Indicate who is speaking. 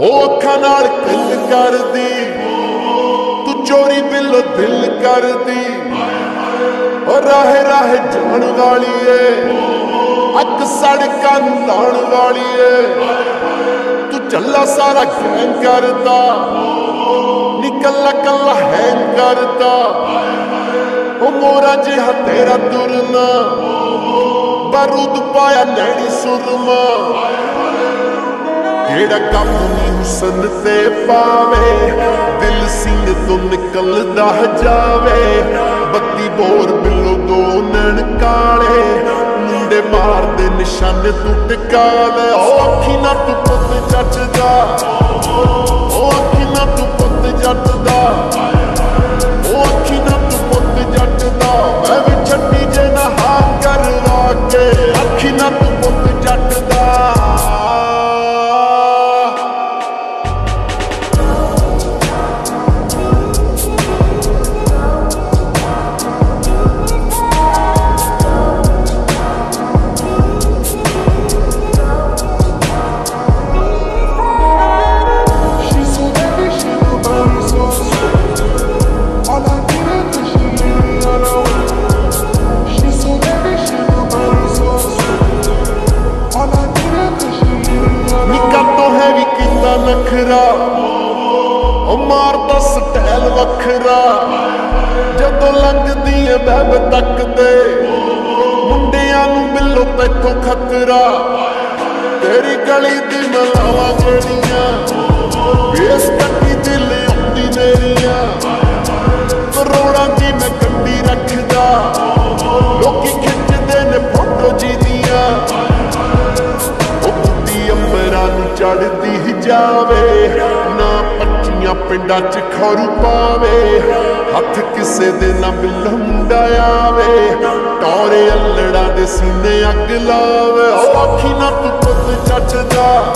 Speaker 1: ਹੋ ਅੱਖਾਂ ਨਾਲ ਕਿੱਲ ਕਰਦੀ। ਤੂੰ ਚੋਰੀ ਬਿੱਲੋ ਦਿਲ ਕਰਦੀ। ਓ ਰਾਹੇ ਰਾਹੇ ਜਾਣ ਵਾਲੀ ਏ ਅੱਖ ਸੜਕਾਂ ਲਾਣ ਵਾਲੀ ਏ ਤੂੰ ਚੱਲਾ ਸਾਰਾ ਗੈਂ ਕਰਦਾ ਨਿਕਲ ਕੱਲਾ ਹੈ ਕਰਦਾ। ਉਹ ਮੋਰਾ ਜਿਹਾ ਤੇਰਾ ਤੁਰਨਾ, ਬਰੂਦ ਪਾਇਆ ਨੈਣੀ ਸੁਰਮਾ। ਜਿਹੜਾ ਕੰਮ ਨਹੀਂ ਹੁਸਨ ਤੇ ਪਾਵੇ, ਦਿਲ ਸਿੰਘ ਤੋਂ ਨਿਕਲਦਾ ਜਾਵੇ। ਬੱਤੀ ਬੋਰ ਬਿੱਲੋ ਦੋ ਨਣ ਕਾਲੇ, ਮੁੰਡੇ ਮਾਰਦੇ ਨਿਸ਼ਾਨੇ ਤੂੰ ਟਿਕਾ ਲੈ ਉਹ ਅੱਖੀ ਨਾ ਤੂੰ ਪੁੱਤ ਜੱਟ ਦਾ ਉਹ ਅੱਖੀ ਨਾ ਤੂੰ ਪੁੱਤ ਜੱਟ ਨਖਰਾ ਉਹ ਮਾਰਦਾ ਸਟਾਈਲ ਵੱਖਰਾ। ਜਦੋਂ ਲੰਘਦੀ ਐ ਬੈਬ ਤੱਕਦੇ ਮੁੰਡਿਆਂ ਨੂੰ ਮਿਲੋ ਤੈਥੋਂ ਖਤਰਾ। ਤੇਰੀ ਗਲੀ ਦੀ ਮਲਾਵਾ ਜਿਹੜੀਆਂ ਵੇਸ ਪਿੰਡਾਂ 'ਚ ਖਰੂ ਪਾਵੇ, ਹੱਥ ਕਿਸੇ ਦੇ ਨਾ ਬਿੱਲਾ ਆਵੇ। ਟੌਰੇ ਅਲੜਾ ਦੇ ਸੀਨੇ ਅੱਗ ਲਾਵੇ। ਉਹ ਅੱਖੀ ਨਾ ਤੂੰ ਪੁੱਤ ਜੱਟ ਦਾ।